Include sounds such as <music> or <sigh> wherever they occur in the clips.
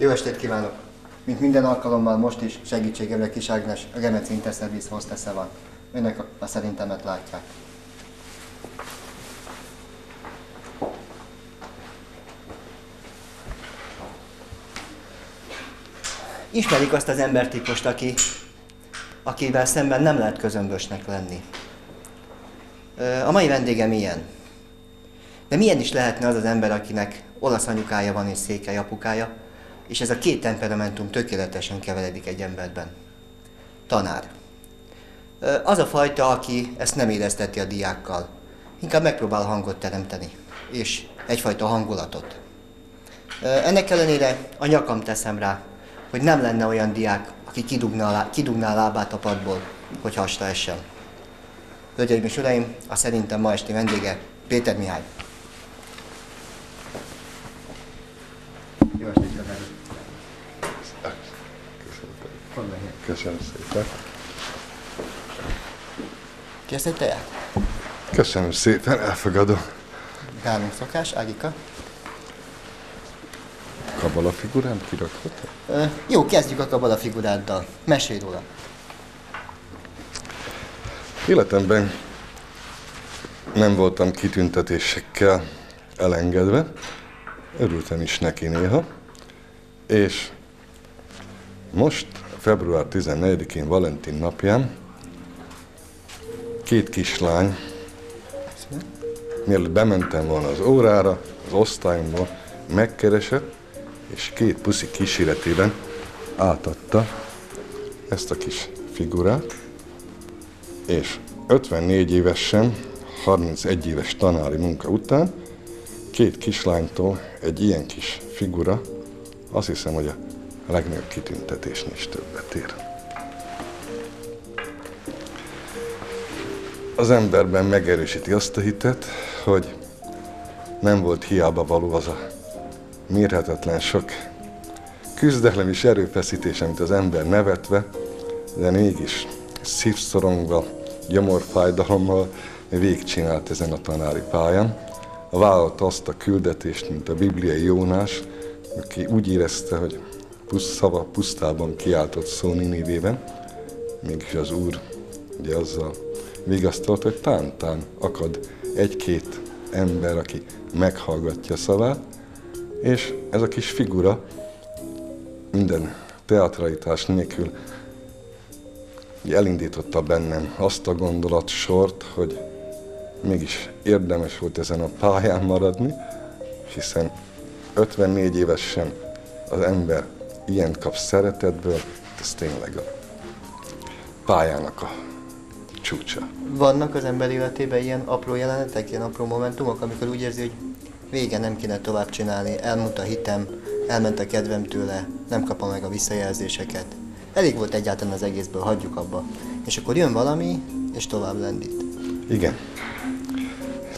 Jó estét kívánok! Mint minden alkalommal most is segítségemre Kis Ágnes, a Gemec Interservice hostesse van. Önök a szerintemet látják. Ismerik azt az embertípust, aki, akivel szemben nem lehet közömbösnek lenni. A mai vendégem ilyen. De milyen is lehetne az az ember, akinek olasz anyukája van és székely apukája, és ez a két temperamentum tökéletesen keveredik egy emberben. Tanár. Az a fajta, aki ezt nem érezteti a diákkal, inkább megpróbál hangot teremteni, és egyfajta hangulatot. Ennek ellenére a nyakam teszem rá, hogy nem lenne olyan diák, aki kidugná, a lábát a padból, hogy hasta essen. Hölgyeim és uraim, a szerintem ma esti vendége Péter Mihály. Jó estét, Köszönöm. Szépen. Kérsz egy teát? Köszönöm szépen, elfogadom. Nálunk szokás, Ágika. Kabala figurám kirakhat? jó, kezdjük a kabala figuráddal. Mesélj róla. Életemben nem voltam kitüntetésekkel elengedve, örültem is neki néha, és most, február 14-én, Valentin napján, két kislány, mielőtt bementem volna az órára, az osztályomba, megkeresett, és két puszi kíséretében átadta ezt a kis figurát, és 54 évesen, 31 éves tanári munka után két kislánytól egy ilyen kis figura, azt hiszem, hogy a legnagyobb kitüntetésnél is többet ér. Az emberben megerősíti azt a hitet, hogy nem volt hiába való az a mérhetetlen sok küzdelem és erőfeszítés, amit az ember nevetve, de mégis szívszorongva, gyomorfájdalommal végigcsinált ezen a tanári pályán. Vállalta azt a küldetést, mint a bibliai Jónás, aki úgy érezte, hogy pusz, szava pusztában kiáltott szó Ninivében, mégis az Úr ugye azzal vigasztalt, hogy tántán akad egy-két ember, aki meghallgatja szavát, és ez a kis figura minden teatralitás nélkül elindította bennem azt a gondolatsort, hogy mégis érdemes volt ezen a pályán maradni, hiszen 54 évesen az ember ilyen kap szeretetből, ez tényleg a pályának a csúcsa. Vannak az ember életében ilyen apró jelenetek, ilyen apró momentumok, amikor úgy érzi, hogy vége, nem kéne tovább csinálni, elmúlt a hitem, elment a kedvem tőle, nem kapom meg a visszajelzéseket. Elég volt egyáltalán az egészből, hagyjuk abba. És akkor jön valami, és tovább lendít. Igen.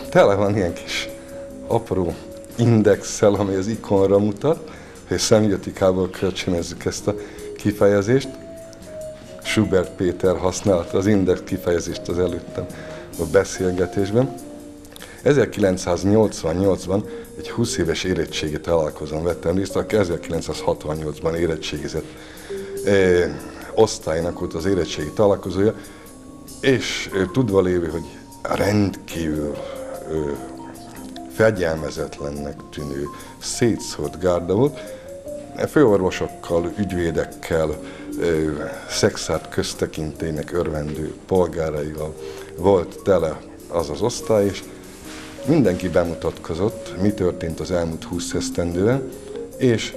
Tele van ilyen kis apró indexel, ami az ikonra mutat, hogy szemiotikából kölcsönözzük ezt a kifejezést. Schubert Péter használta az index kifejezést az előttem a beszélgetésben. 1988-ban egy 20 éves érettségi találkozón vettem részt, aki 1968-ban érettségizett e, osztálynak volt az érettségi találkozója, és e, tudva lévő, hogy rendkívül e, fegyelmezetlennek tűnő, szétszórt gárda volt, főorvosokkal, ügyvédekkel, szexát köztekintének örvendő polgáraival volt tele az az osztály, és mindenki bemutatkozott, mi történt az elmúlt 20 esztendően, és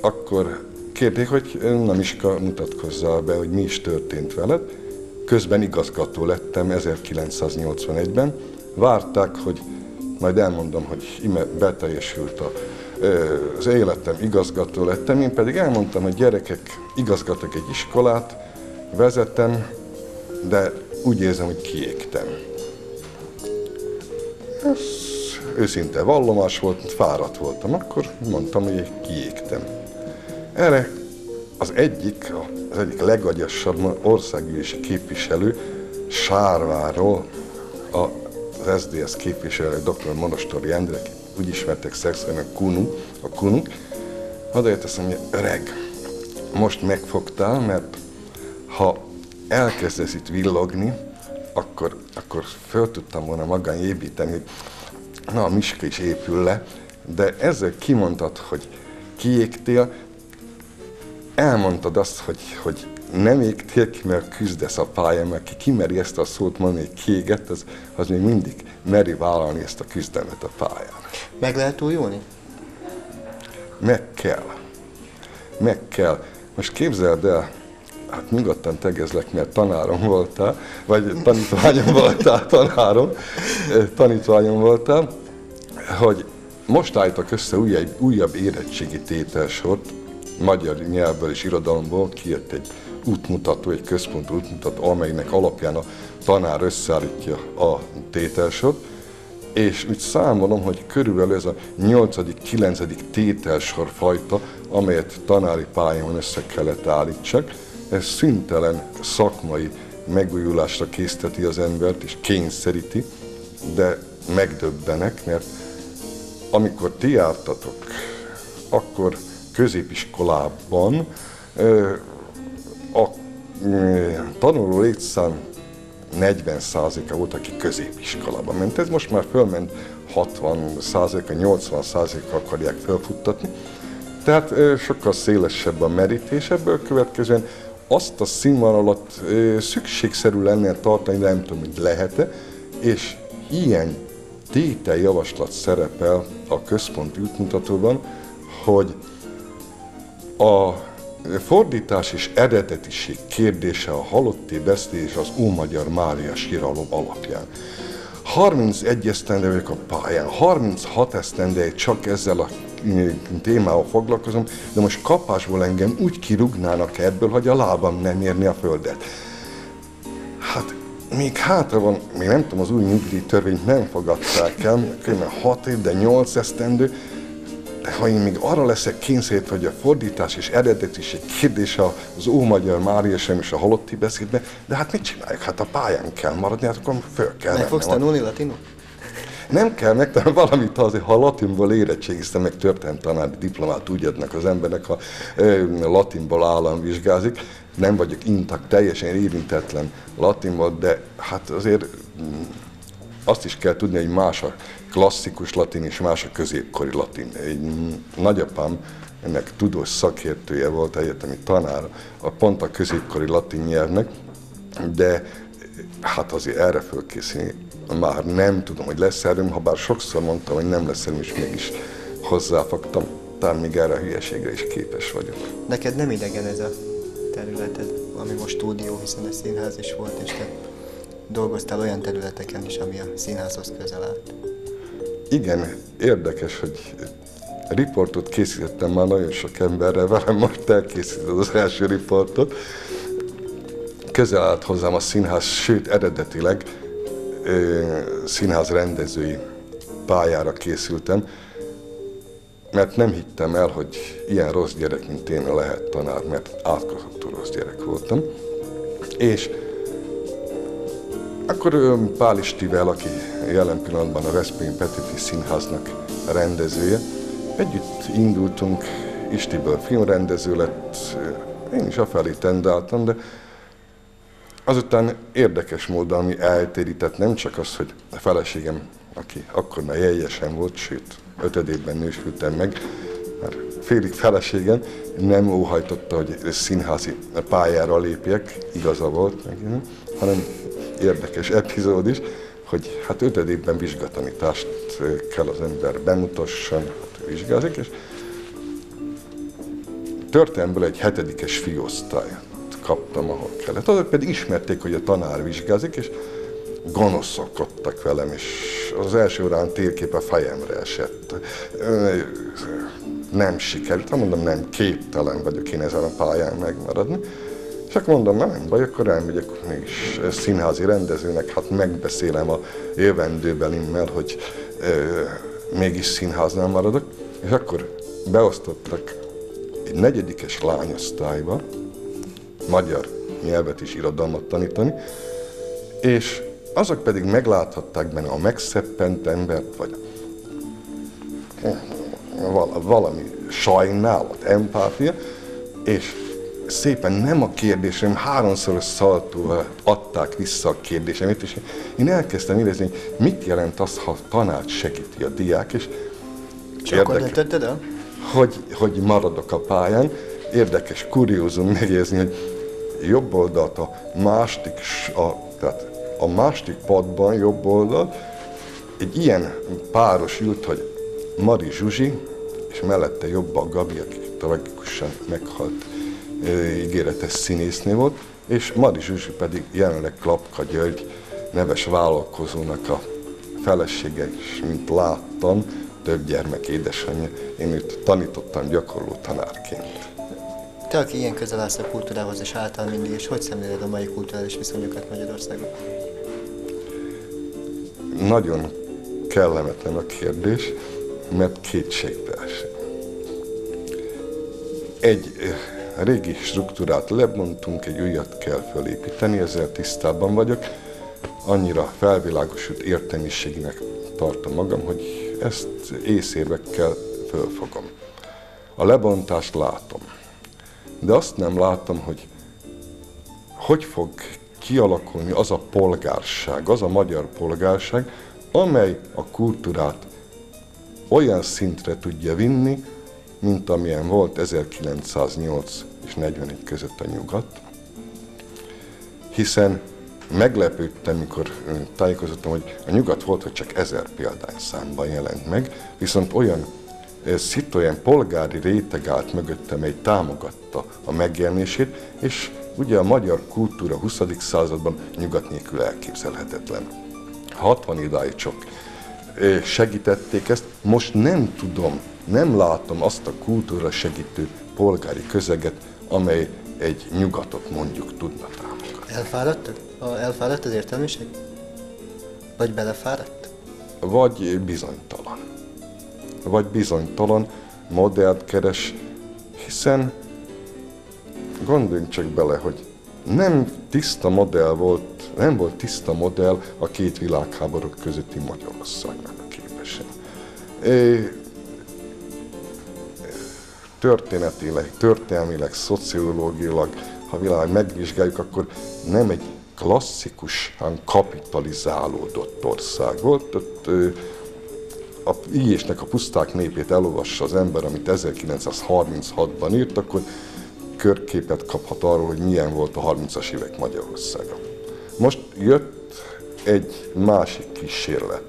akkor kérték, hogy na Miska mutatkozza be, hogy mi is történt veled. Közben igazgató lettem 1981-ben. Várták, hogy majd elmondom, hogy ime beteljesült a, az életem, igazgató lettem. Én pedig elmondtam, hogy gyerekek, igazgatok egy iskolát, vezetem, de úgy érzem, hogy kiégtem. Ez őszinte vallomás volt, fáradt voltam. Akkor mondtam, hogy kiégtem. Erre az egyik, az egyik legagyasabb országgyűlési képviselő Sárváról, az SZDSZ képviselő, dr. Monostori Endre, úgy ismertek szexuálni, a Kunu, a Kunu, Odaért azt mondja, öreg, most megfogtál, mert ha elkezdesz itt villogni, akkor, akkor föl tudtam volna magam építeni, na, a Miska is épül le, de ezzel kimondtad, hogy kiégtél, elmondtad azt, hogy, hogy nem égtél ki, mert küzdesz a pályán, mert ki kimeri ezt a szót mondani, hogy kiégett, az, az még mindig meri vállalni ezt a küzdelmet a pályán. Meg lehet újulni? Meg kell. Meg kell. Most képzeld el, hát nyugodtan tegezlek, mert tanárom voltál, vagy tanítványom voltál, tanárom, tanítványom voltál, hogy most álltak össze újabb, újabb érettségi tételsort, magyar nyelvből és irodalomból kijött egy útmutató, egy központú útmutató, amelynek alapján a tanár összeállítja a tételsort, és úgy számolom, hogy körülbelül ez a 8.-9. tételsor fajta, amelyet tanári pályán össze kellett állítsak, ez szüntelen szakmai megújulásra készteti az embert, és kényszeríti, de megdöbbenek, mert amikor ti jártatok, akkor középiskolában tanuló létszám 40%-a volt, aki középiskolában ment. Ez most már fölment 60%-a, 80%-a akarják felfuttatni. Tehát sokkal szélesebb a merítés, ebből következően azt a színvonalat szükségszerű lenne tartani, de nem tudom, hogy lehet-e, és ilyen tétel javaslat szerepel a központi útmutatóban, hogy a fordítás és eredetiség kérdése a halotté beszélés az Ómagyar Mária síralom alapján. 31 esztendő vagyok a pályán, 36 esztendő csak ezzel a témával foglalkozom, de most kapásból engem úgy kirugnának ebből, hogy a lábam nem érni a földet. Hát még hátra van, még nem tudom, az új nyugdíj törvényt nem fogadták el, kb. 6 év, de 8 esztendő, ha én még arra leszek kényszerít, hogy a fordítás és eredetiség kérdése az Ómagyar Mária sem és a halotti beszédbe, de hát mit csináljuk? Hát a pályán kell maradni, hát akkor föl kell Meg fogsz tanulni latinul? Nem kell megtanulni valamit, azért, ha latinból érettségiztem, meg történt tanári diplomát úgy adnak az embernek, ha ö, latinból állam vizsgázik. Nem vagyok intakt, teljesen érintetlen latinból, de hát azért mm, azt is kell tudni, hogy más a klasszikus latin és más a középkori latin. Egy nagyapám ennek tudós szakértője volt, egyetemi tanár, a pont a középkori latin nyelvnek, de hát azért erre fölkészülni már nem tudom, hogy lesz erőm, ha bár sokszor mondtam, hogy nem lesz erőm, és mégis hozzáfogtam. Talán még erre a hülyeségre is képes vagyok. Neked nem idegen ez a területed, ami most stúdió, hiszen a színház is volt, és te dolgoztál olyan területeken is, ami a színházhoz közel állt. Igen, érdekes, hogy riportot készítettem már nagyon sok emberrel, velem most elkészítetted az első riportot. Közel állt hozzám a színház, sőt eredetileg ö, színház rendezői pályára készültem, mert nem hittem el, hogy ilyen rossz gyerek, mint én lehet tanár, mert átkozható rossz gyerek voltam. És akkor Pál Istivel, aki jelen pillanatban a Veszprém Petőfi Színháznak rendezője, együtt indultunk, Istiből filmrendező lett, én is afelé tendáltam, de azután érdekes módon, ami eltérített nem csak az, hogy a feleségem, aki akkor már jeljesen volt, sőt, ötödében nősültem meg, mert félig feleségem nem óhajtotta, hogy színházi pályára lépjek, igaza volt, meg, hanem érdekes epizód is, hogy hát ötödében vizsgatanítást kell az ember bemutasson, hát vizsgázik, és történelmből egy hetedikes fiosztályt kaptam, ahol kellett. Azok pedig ismerték, hogy a tanár vizsgázik, és gonoszkodtak velem, és az első órán térkép a fejemre esett. Nem sikerült, mondom, nem, képtelen vagyok én ezen a pályán megmaradni. Akkor mondom, nem baj, akkor elmegyek mégis színházi rendezőnek, hát megbeszélem a jövendőbelimmel, hogy e, mégis színháznál maradok. És akkor beosztottak egy negyedikes lányosztályba, magyar nyelvet és irodalmat tanítani, és azok pedig megláthatták benne a megszeppent embert, vagy valami sajnálat, empátia, és szépen nem a kérdésem, háromszoros szaltóval adták vissza a kérdésemet, és én elkezdtem érezni, hogy mit jelent az, ha a tanács segíti a diák, és, és döntötted el? Hogy, hogy maradok a pályán. Érdekes, kuriózum megérzni, hogy jobb oldalt a másik, a, tehát a másik padban, jobb oldal, egy ilyen páros ült, hogy Mari Zsuzsi, és mellette jobb a Gabi, aki tragikusan meghalt ígéretes színésznő volt, és Mari Zsuzsi pedig jelenleg Klapka György neves vállalkozónak a felesége is, mint láttam, több gyermek édesanyja. Én őt tanítottam gyakorló tanárként. Te, aki ilyen közel állsz a kultúrához és által mindig, és hogy szemléled a mai kulturális viszonyokat Magyarországon? Nagyon kellemetlen a kérdés, mert kétségbe esik. Egy régi struktúrát lebontunk, egy újat kell felépíteni, ezzel tisztában vagyok. Annyira felvilágosult értelmiségnek tartom magam, hogy ezt észérvekkel fölfogom. A lebontást látom, de azt nem látom, hogy hogy fog kialakulni az a polgárság, az a magyar polgárság, amely a kultúrát olyan szintre tudja vinni, mint amilyen volt 1908 és 41 között a nyugat, hiszen meglepődtem, mikor tájékozottam, hogy a nyugat volt, hogy csak ezer számban jelent meg, viszont olyan szit olyan polgári réteg állt mögöttem, amely támogatta a megjelenését, és ugye a magyar kultúra 20. században nyugat nélkül elképzelhetetlen. 60 idáig csak segítették ezt, most nem tudom nem látom azt a kultúra segítő polgári közeget, amely egy nyugatot mondjuk tudna támogatni. Elfáradt? Elfáradt az értelmiség? Vagy belefáradt? Vagy bizonytalan. Vagy bizonytalan, modellt keres, hiszen gondoljunk csak bele, hogy nem tiszta modell volt, nem volt tiszta modell a két világháború közötti Magyarországnak képesen történetileg, történelmileg, szociológilag, ha világ megvizsgáljuk, akkor nem egy klasszikusan kapitalizálódott ország volt. Ott a Ijésnek a puszták népét elolvassa az ember, amit 1936-ban írt, akkor körképet kaphat arról, hogy milyen volt a 30-as évek Magyarországa. Most jött egy másik kísérlet.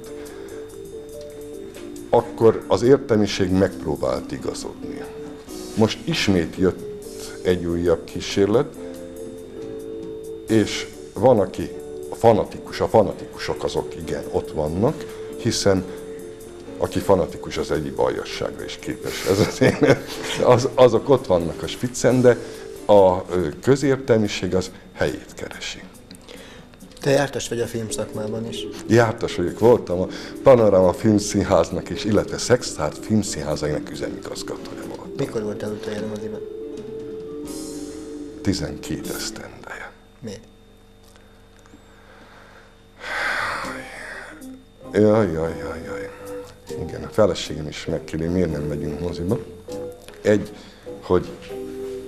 Akkor az értelmiség megpróbált igazodni. Most ismét jött egy újabb kísérlet, és van, aki a fanatikus, a fanatikusok azok igen, ott vannak, hiszen aki fanatikus, az egy bajosságra is képes. Ez az, én, az, azok ott vannak a spiccen, de a közértelmiség az helyét keresi. Te jártas vagy a filmszakmában is? Jártas vagyok, voltam a Panorama Filmszínháznak és illetve Szextárt Filmszínházainak üzemigazgatója. Mikor voltál utoljára moziban? 12 esztendeje. Miért? Jaj, jaj, jaj, jaj. Igen, a feleségem is megkérdezi, miért nem megyünk moziba. Egy, hogy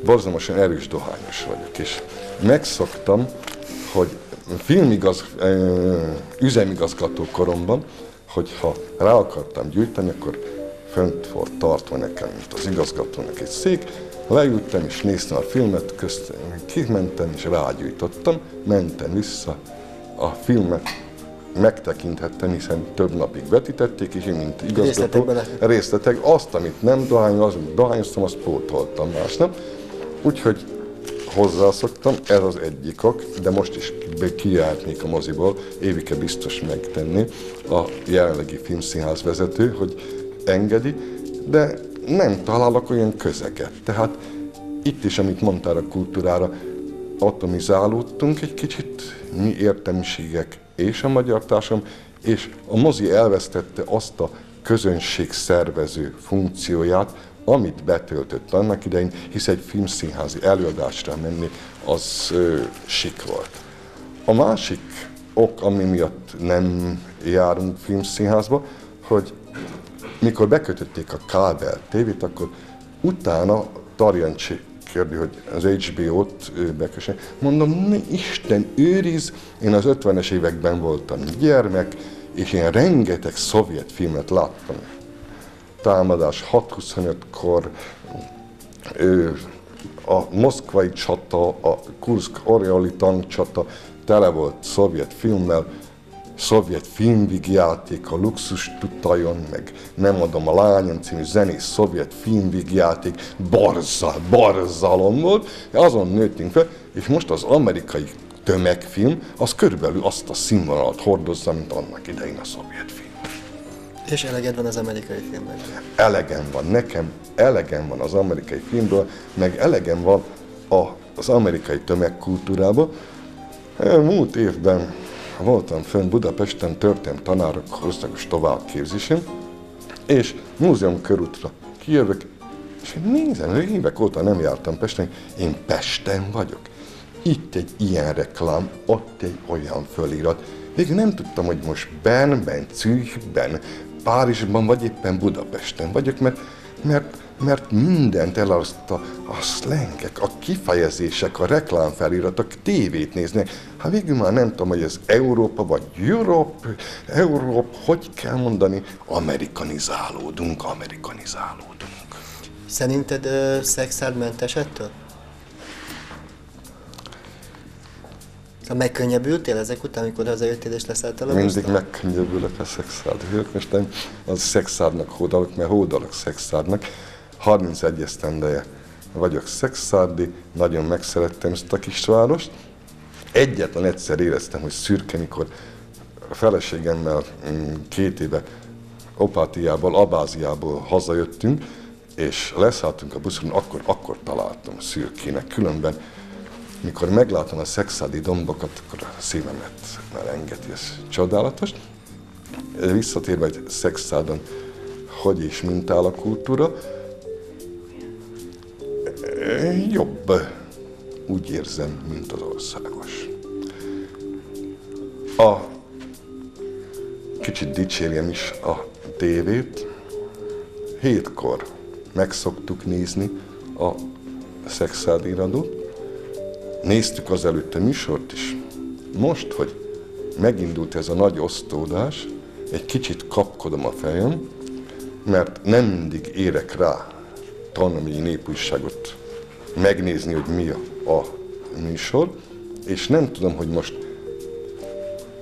borzalmasan erős dohányos vagyok, és megszoktam, hogy filmigaz, üzemigazgató koromban, hogyha rá akartam gyűjteni, akkor fönt volt tartva nekem, mint az igazgatónak egy szék, leültem és néztem a filmet, köztem kimentem és rágyújtottam, mentem vissza, a filmet megtekinthettem, hiszen több napig vetítették, és én, mint igazgató, részletek, azt, amit nem dohányoztam, dohányoztam, azt pótoltam másnap. Úgyhogy hozzászoktam, ez az egyik ok, de most is kijárt a moziból, Évike biztos megtenni a jelenlegi filmszínház vezető, hogy engedi, de nem találok olyan közeget. Tehát itt is, amit mondtál a kultúrára, atomizálódtunk egy kicsit, mi értelmiségek és a magyar társadalom, és a mozi elvesztette azt a közönség szervező funkcióját, amit betöltött annak idején, hisz egy filmszínházi előadásra menni, az ö, sik volt. A másik ok, ami miatt nem járunk filmszínházba, hogy mikor bekötötték a kábel tévét, akkor utána Tarjancsi kérdi, hogy az HBO-t bekösen. Mondom, Isten őriz, én az 50-es években voltam gyermek, és én rengeteg szovjet filmet láttam. Támadás 6-25-kor, a moszkvai csata, a Kursk Orioli tankcsata tele volt szovjet filmmel, szovjet filmvígjáték, a luxus tutajon, meg Nem adom a lányom című zenés szovjet filmvígjáték, barzal, barzalom volt, azon nőttünk fel, és most az amerikai tömegfilm, az körülbelül azt a színvonalat hordozza, mint annak idején a szovjet film. És eleged van az amerikai filmben? Elegem van, nekem elegem van az amerikai filmből, meg elegem van a, az amerikai tömegkultúrába. Múlt évben voltam fönn Budapesten történt tanárok országos továbbképzésen, és múzeum körútra kijövök, és én nézem, évek óta nem jártam Pesten, én Pesten vagyok. Itt egy ilyen reklám, ott egy olyan fölirat. Végül nem tudtam, hogy most Bernben, Zürichben, Párizsban, vagy éppen Budapesten vagyok, mert, mert mert mindent elaszta a szlengek, a kifejezések, a reklámfeliratok, tévét néznek. Hát végül már nem tudom, hogy ez Európa vagy Europe, Európa, hogy kell mondani, amerikanizálódunk, amerikanizálódunk. Szerinted uh, szexárd mentes ettől? Szóval megkönnyebbültél ezek után, amikor hazajöttél és leszálltál a Mindig megkönnyebbülök a szexárd. Most nem az szexárdnak hódalok, mert hódalok szexárdnak 31 esztendeje vagyok szexárdi, nagyon megszerettem ezt a kisvárost. Egyetlen egyszer éreztem, hogy szürke, mikor a feleségemmel mm, két éve Opátiából, Abáziából hazajöttünk, és leszálltunk a buszon, akkor, akkor találtam szürkének. Különben, mikor meglátom a szexádi dombokat, akkor a szívemet engedi, ez csodálatos. Visszatérve egy szexádon, hogy is mintál a kultúra, jobb, úgy érzem, mint az országos. A kicsit dicsérjem is a tévét. Hétkor megszoktuk nézni a szexádiradót. Néztük az előtte műsort is. Most, hogy megindult ez a nagy osztódás, egy kicsit kapkodom a fejem, mert nem mindig érek rá tanulmányi népújságot megnézni, hogy mi a, a műsor, és nem tudom, hogy most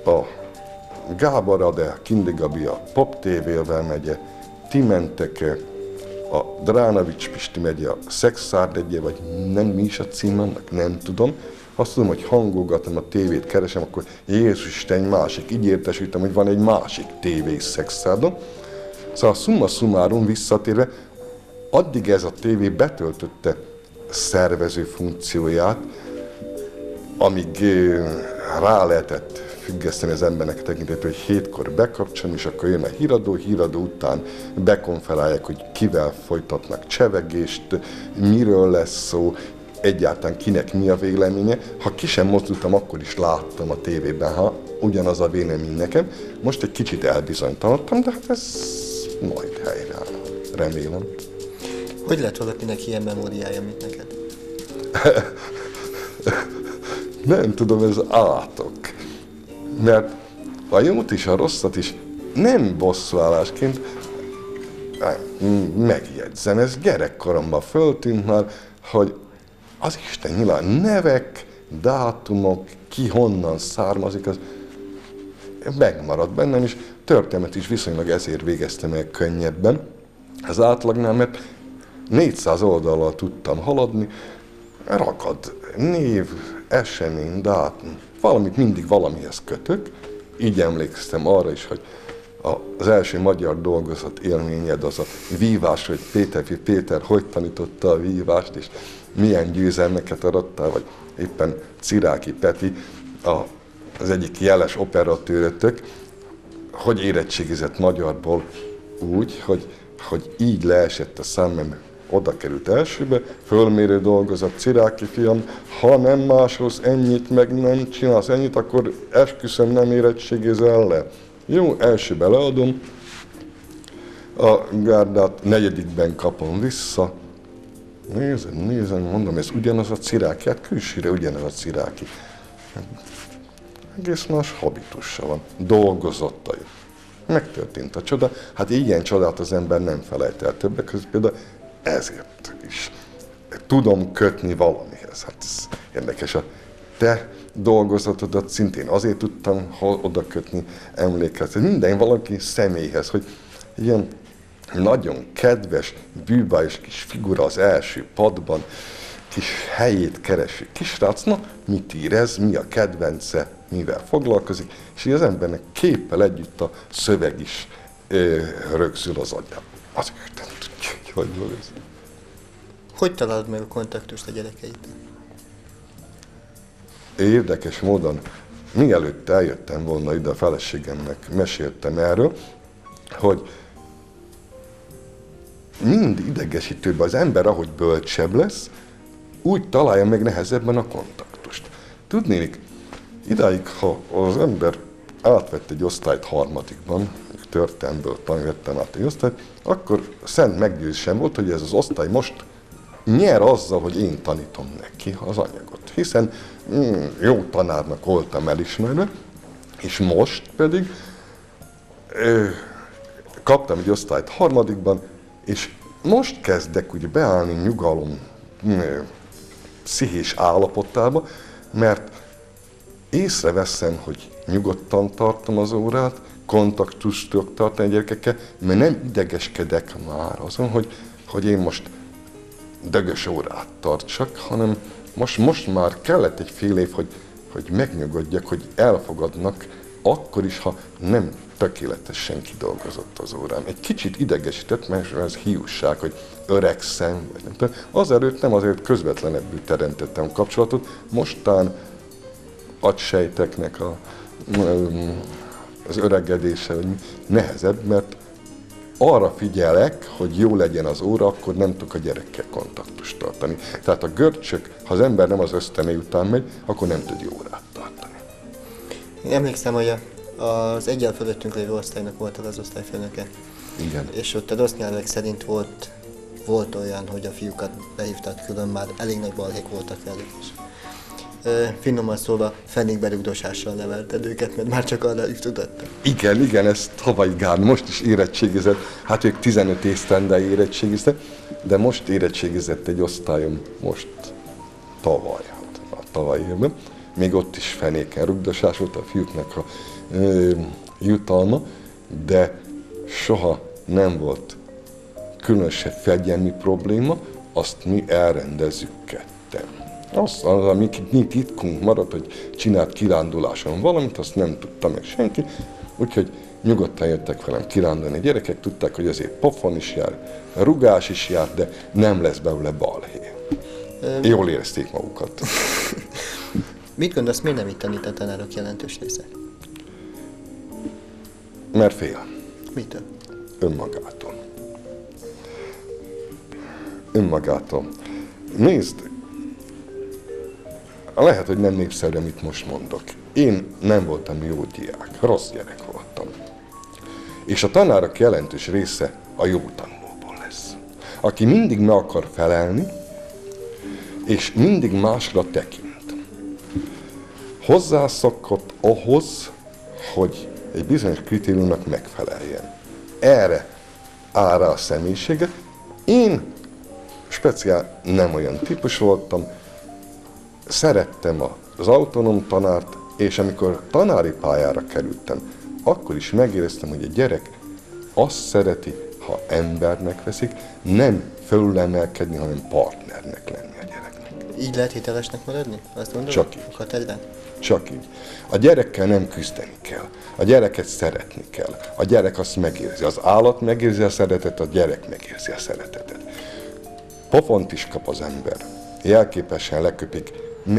a Gábor Ade, Kindi Gabi a Pop TV-vel megye, ti mentek-e, a Dránavics Pisti megye, a Szexárd egye, vagy nem mi is a cím annak, nem tudom. Azt tudom, hogy hangolgatom a tévét, keresem, akkor Jézus Isten másik, így értesültem, hogy van egy másik tévé Szexárdon. Szóval summa summarum visszatérve, addig ez a tévé betöltötte szervező funkcióját, amíg rá lehetett függeszteni az embernek tekintet, hogy hétkor bekapcsolni, és akkor jön a híradó, híradó után bekonferálják, hogy kivel folytatnak csevegést, miről lesz szó, egyáltalán kinek mi a véleménye. Ha ki sem mozdultam, akkor is láttam a tévében, ha ugyanaz a vélemény nekem. Most egy kicsit elbizonytalanodtam, de hát ez majd helyreáll, remélem. Hogy lett valakinek ilyen memóriája, mint neked? <laughs> nem tudom, ez átok. Mert a jót is, a rosszat is nem bosszúállásként megjegyzem. Ez gyerekkoromban föltűnt már, hogy az Isten nyilván nevek, dátumok, ki honnan származik, az megmarad bennem, és történet is viszonylag ezért végeztem el könnyebben az átlagnál, mert 400 oldalal tudtam haladni, ragad név, esemény, dátum, valamit mindig valamihez kötök. Így emlékeztem arra is, hogy az első magyar dolgozat élményed az a vívás, hogy Péter, Péter hogy tanította a vívást, és milyen győzelmeket adottál, vagy éppen Ciráki Peti, az egyik jeles operatőrötök, hogy érettségizett magyarból úgy, hogy, hogy így leesett a szemem oda került elsőbe, fölmérő dolgozat, Ciráki fiam, ha nem másolsz ennyit, meg nem csinálsz ennyit, akkor esküszöm nem érettségizel le. Jó, elsőbe leadom, a gárdát negyedikben kapom vissza, Nézem, nézem, mondom, ez ugyanaz a ciráki, hát külsőre ugyanaz a ciráki. Egész más habitussa van, dolgozott a Megtörtént a csoda, hát ilyen csodát az ember nem felejt el többek között, például ezért is tudom kötni valamihez. Hát ez érdekes, a te dolgozatodat szintén azért tudtam oda kötni emléket. Minden valaki személyhez, hogy ilyen nagyon kedves, bűbájos kis figura az első padban, kis helyét kereső kisrác, na, mit érez, mi a kedvence, mivel foglalkozik, és az embernek képpel együtt a szöveg is ö, rögzül az agyában. Nem tudja, hogy ez. Hogy találod meg a kontaktust a gyerekeiddel? Érdekes módon, mielőtt eljöttem volna ide a feleségemnek, meséltem erről, hogy mind idegesítőbb az ember, ahogy bölcsebb lesz, úgy találja meg nehezebben a kontaktust. Tudnék, idáig, ha az ember átvett egy osztályt harmadikban, történelmből tanultam át egy osztályt, akkor szent meggyőzésem volt, hogy ez az osztály most nyer azzal, hogy én tanítom neki az anyagot. Hiszen mm, jó tanárnak voltam elismerve, és most pedig ö, kaptam egy osztályt harmadikban, és most kezdek úgy beállni nyugalom mm, pszichés állapotába, mert észreveszem, hogy nyugodtan tartom az órát, kontaktust tudok tartani a gyerekekkel, mert nem idegeskedek már azon, hogy, hogy én most dögös órát tartsak, hanem most, most már kellett egy fél év, hogy, hogy megnyugodjak, hogy elfogadnak, akkor is, ha nem tökéletesen kidolgozott az órám. Egy kicsit idegesített, mert ez hiúság, hogy öregszem, vagy nem tudom. Azelőtt nem azért közvetlenebbül teremtettem kapcsolatot, mostán agysejteknek a, az öregedése nehezebb, mert arra figyelek, hogy jó legyen az óra, akkor nem tudok a gyerekkel kontaktust tartani. Tehát a görcsök, ha az ember nem az ösztemély után megy, akkor nem tud jó órát tartani. Én emlékszem, hogy az egyel fölöttünk lévő osztálynak volt az osztályfőnöke. Igen. És ott a rossz nyelvek szerint volt, volt olyan, hogy a fiúkat behívtak külön, már elég nagy balhék voltak velük is finoman szólva fenékberugdosással nevelted őket, mert már csak arra is. Igen, igen, ez tavaly Gár most is érettségizett, hát ők 15 észtendel érettségiztek, de most érettségizett egy osztályom, most tavaly, hát a tavaly évben. Még ott is fenéken rugdosás volt a fiúknak a ö, jutalma, de soha nem volt különösebb fegyelmi probléma, azt mi elrendezzük Az, az, ami mi titkunk maradt, hogy csinált kiránduláson valamit, azt nem tudta meg senki, úgyhogy nyugodtan jöttek velem kirándulni. A gyerekek tudták, hogy azért pofon is jár, rugás is jár, de nem lesz belőle balhé. Jól érezték magukat. <laughs> Mit gondolsz, miért nem itt tanít a tanárok jelentős része? Mert fél. Mitől? Önmagától. Önmagától. Nézd, lehet, hogy nem népszerű, amit most mondok. Én nem voltam jó diák, rossz gyerek voltam. És a tanárok jelentős része a jó tanulóból lesz. Aki mindig meg akar felelni, és mindig másra tekint. Hozzászokott ahhoz, hogy egy bizonyos kritériumnak megfeleljen. Erre áll rá a személyiséget. Én speciál nem olyan típus voltam, szerettem az autonóm tanárt, és amikor tanári pályára kerültem, akkor is megéreztem, hogy a gyerek azt szereti, ha embernek veszik, nem fölülemelkedni, hanem partnernek lenni a gyereknek. Így lehet hitelesnek maradni? Azt mondod? Csak így. A Csak így. A gyerekkel nem küzdeni kell. A gyereket szeretni kell. A gyerek azt megérzi. Az állat megérzi a szeretetet, a gyerek megérzi a szeretetet. Pofont is kap az ember. Jelképesen leköpik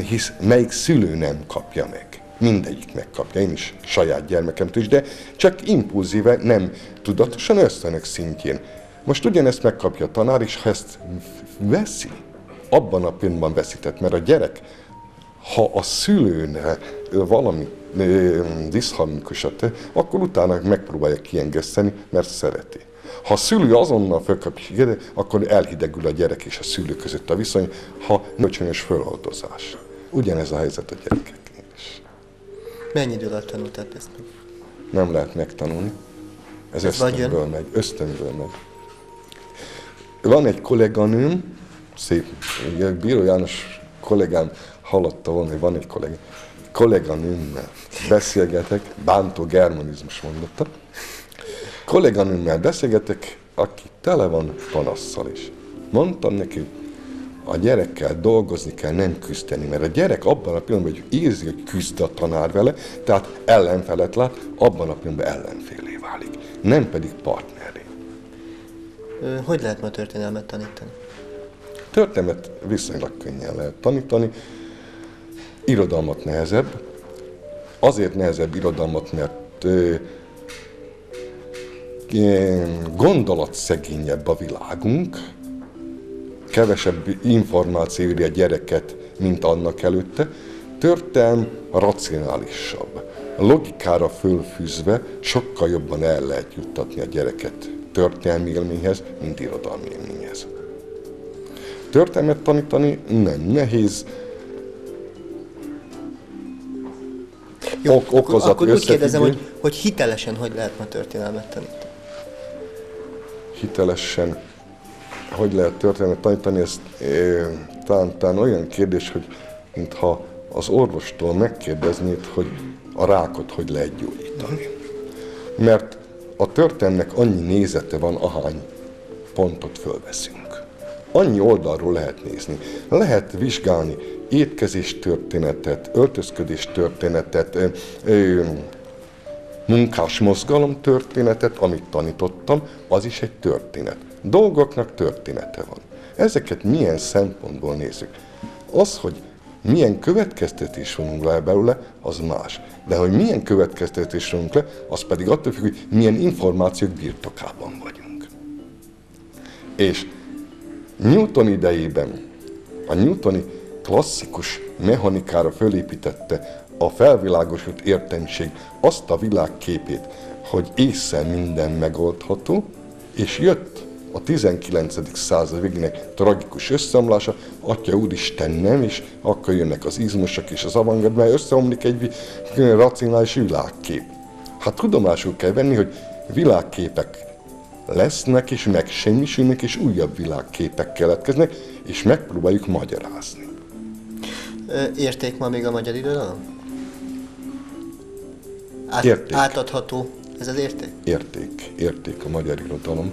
hisz melyik szülő nem kapja meg. Mindegyik megkapja, én is saját gyermekemtől is, de csak impulzíve, nem tudatosan ösztönök szintjén. Most ugyanezt megkapja a tanár, és ha ezt veszi, abban a pillanatban veszített, mert a gyerek, ha a szülőne valami diszharmonikusat, akkor utána megpróbálja kiengeszteni, mert szereti. Ha a szülő azonnal fölkapja, akkor elhidegül a gyerek és a szülő között a viszony, ha nöcsönös föloldozás. Ugyanez a helyzet a gyerekeknél is. Mennyi idő alatt tanultad ezt meg? Nem lehet megtanulni. Ez, Ez ösztönből megy, ösztönből megy. Van egy kolléganőm, szép, Bíró János kollégám hallotta volna, hogy van egy kollégám, kolléganőmmel beszélgetek, bántó germanizmus mondotta, kolléganőmmel beszélgetek, aki tele van panasszal is. Mondtam neki, a gyerekkel dolgozni kell, nem küzdeni, mert a gyerek abban a pillanatban, hogy érzi, hogy küzd a tanár vele, tehát ellenfelet lát, abban a pillanatban ellenfélé válik, nem pedig partneré. Hogy lehet ma történelmet tanítani? Történelmet viszonylag könnyen lehet tanítani, irodalmat nehezebb. Azért nehezebb irodalmat, mert gondolatszegényebb a világunk, kevesebb információ a gyereket, mint annak előtte, történelm racionálisabb. Logikára fölfűzve sokkal jobban el lehet juttatni a gyereket történelmi élményhez, mint irodalmi élményhez. Történelmet tanítani nem nehéz, Jó, ok, okozat akkor úgy kérdezem, hogy, hogy hitelesen hogy lehet ma történelmet tanítani? Hitelesen hogy lehet történelmet tanítani, ez e, talán, talán olyan kérdés, hogy mintha az orvostól megkérdeznéd, hogy a rákot hogy lehet gyógyítani. Mert a történelmnek annyi nézete van, ahány pontot fölveszünk. Annyi oldalról lehet nézni. Lehet vizsgálni étkezés történetet, öltözködés történetet, munkás mozgalom történetet, amit tanítottam, az is egy történet. Dolgoknak története van. Ezeket milyen szempontból nézzük? Az, hogy milyen következtetés vonunk le belőle, az más. De hogy milyen következtetés vonunk le, az pedig attól függ, hogy milyen információk birtokában vagyunk. És Newton idejében a Newtoni klasszikus mechanikára fölépítette a felvilágosult értelmiség azt a világképét, hogy észre minden megoldható, és jött a 19. század végének tragikus összeomlása, Atya Úristen nem, és akkor jönnek az izmosok és az avantgard, mert összeomlik egy racionális világkép. Hát tudomásul kell venni, hogy világképek lesznek, és megsemmisülnek, és újabb világképek keletkeznek, és megpróbáljuk magyarázni. Érték ma még a magyar irodalom? Át, érték. Átadható ez az érték? Érték, érték a magyar irodalom.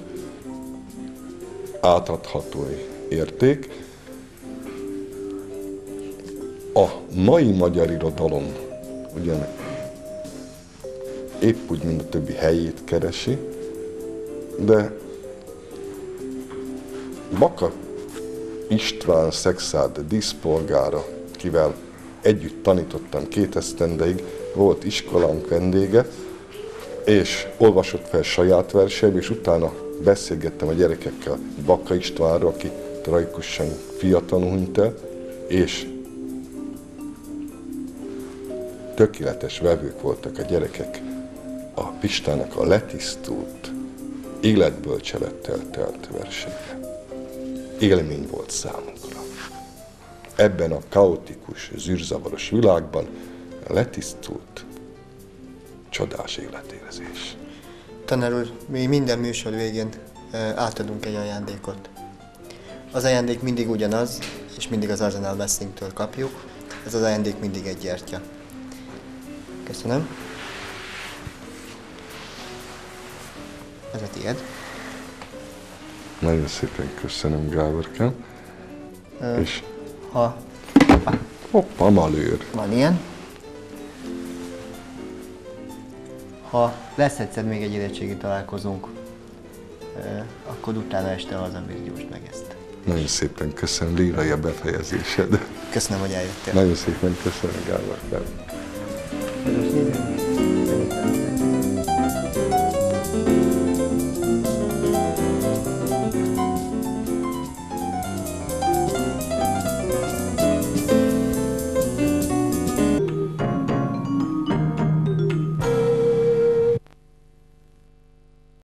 Átadható érték. A mai magyar irodalom ugyan épp úgy, mint a többi helyét keresi, de Baka István Szexád díszpolgára, kivel együtt tanítottam két esztendeig, volt iskolánk vendége, és olvasott fel saját verseim, és utána beszélgettem a gyerekekkel Baka Istvánról, aki tragikusan fiatalul hunyt el, és tökéletes vevők voltak a gyerekek. A Pistának a letisztult, életbölcselettel telt versenye. Élmény volt számunkra. Ebben a kaotikus, zűrzavaros világban letisztult, csodás életérzés. Tanár úr, mi minden műsor végén átadunk egy ajándékot. Az ajándék mindig ugyanaz, és mindig az Arsenal Westingtől kapjuk. Ez az ajándék mindig egy gyertya. Köszönöm. Ez a tiéd. Nagyon szépen köszönöm, Gáborkám. És ha... Hoppa, malőr. Van ilyen. Ha lesz egyszer még egy érettségi találkozunk, akkor utána este hazabír gyújtsd meg ezt. Nagyon szépen köszönöm, lírai a befejezésed. Köszönöm, hogy eljöttél. Nagyon szépen köszönöm, Gábor.